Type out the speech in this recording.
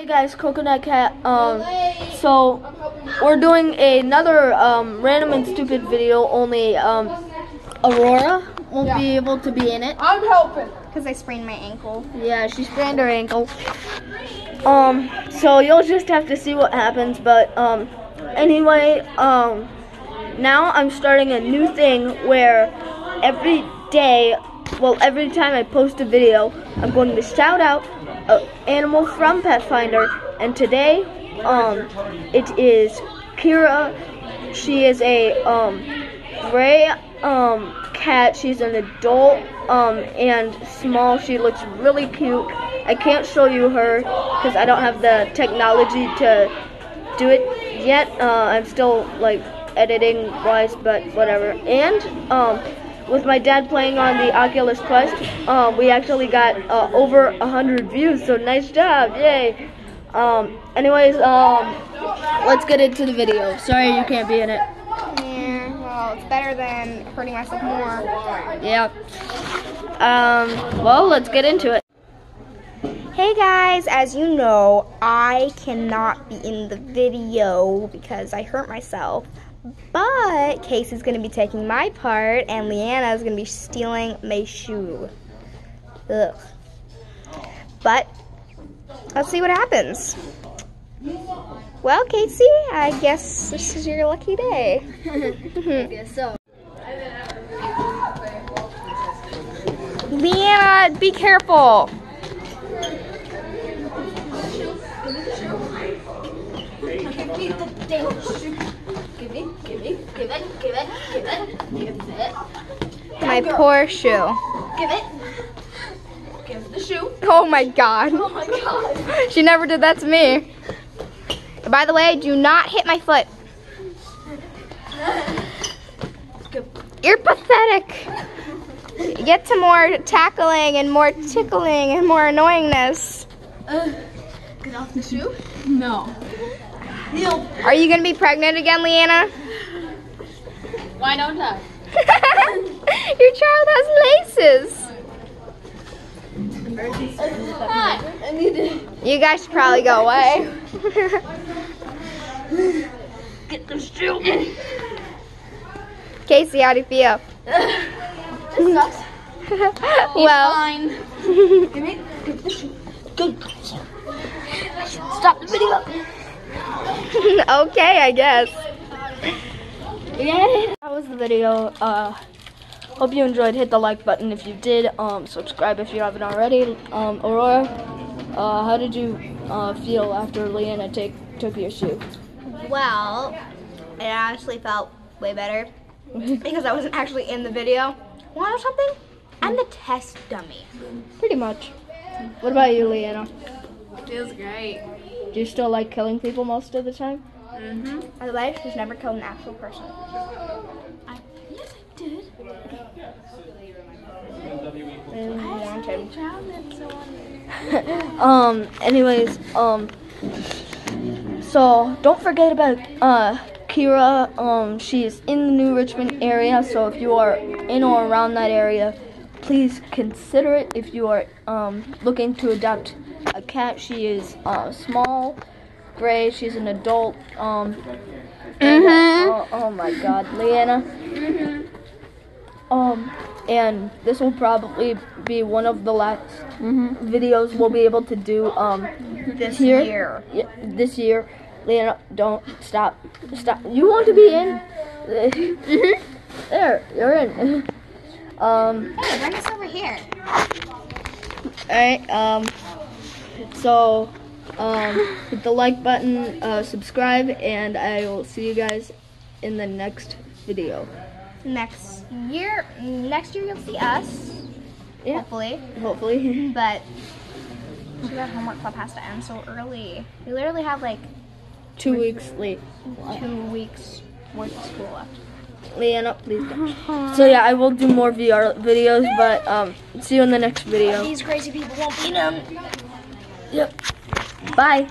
Hey guys, Coconut Cat. Um, so we're doing another um, random and stupid video. Only um, Aurora won't Yeah. be able to be in it. I'm helping. Because I sprained my ankle. Yeah, she sprained her ankle. Um, so you'll just have to see what happens. But um, anyway, um, now I'm starting a new thing where every day, well, every time I post a video, I'm going to shout out an animal from Petfinder. And today, um, it is Kira. She is a um, gray um, cat. She's an adult um, and small. She looks really cute. I can't show you her because I don't have the technology to do it yet. Uh, I'm still like editing wise, but whatever. And um, with my dad playing on the Oculus Quest, uh, we actually got uh, over a hundred views. So nice job, yay! Um, anyways, um, let's get into the video. Sorry you can't be in it. Yeah, well, it's better than hurting myself more. Yeah. Um, well, let's get into it. Hey guys, as you know, I cannot be in the video because I hurt myself. But Casey's gonna be taking my part, and Leanna is gonna be stealing my shoe. Ugh. But let's see what happens. Well, Casey, I guess this is your lucky day. Leanna, be careful. Give it, give it, give it, give it, give it, give it. My poor shoe. Give it. Give the shoe. Oh my god. Oh my god. She never did that to me. By the way, do not hit my foot. You're pathetic. Get to more tackling and more tickling and more annoyingness. Uh, get off the shoe. No. Are you gonna be pregnant again, Leanna? Why don't I? Your child has laces. Hi. I need to You guys should probably go away. get the shoe. Casey, how do you feel? This sucks. well, Fine. Give me, give shoe. Good. Stop the video. okay, I guess. Yeah. That was the video. Uh, hope you enjoyed. Hit the like button if you did. Um, subscribe if you haven't already. Um, Aurora, uh, how did you uh, feel after Leanna take took your shoe? Well, it actually felt way better because I wasn't actually in the video. Want to know something? I'm the test dummy. Pretty much. What about you, Leanna? Feels great. Do you still like killing people most of the time? Mm-hmm. By the way, never killed an actual person. I, yes, I did. I wanted. Drowned someone. um. Anyways, um. So don't forget about uh Kira. Um, she's in the New Richmond area. So if you are in or around that area, please consider it. If you are um looking to adopt a cat, she is uh small, gray. She's an adult. Um. and, uh, oh, oh my God, Leanna. Mhm. Um, and this will probably be one of the last videos we'll be able to do. Um, This Here? year. yeah, this year. Leanna, don't stop. Stop. You want to be in? There, you're in. um, Hey, bring us over here. alright, um, so, um, hit the like button, uh, subscribe, and I will see you guys in the next video. Next year, next year you'll see us. Yeah. Hopefully. Hopefully. But bad homework club has to end so early. We literally have like Two weeks late. two weeks worth of school left. Leanna, please don't. So yeah, I will do more VR videos, but um, see you in the next video. These crazy people won't be done. Yep. Bye.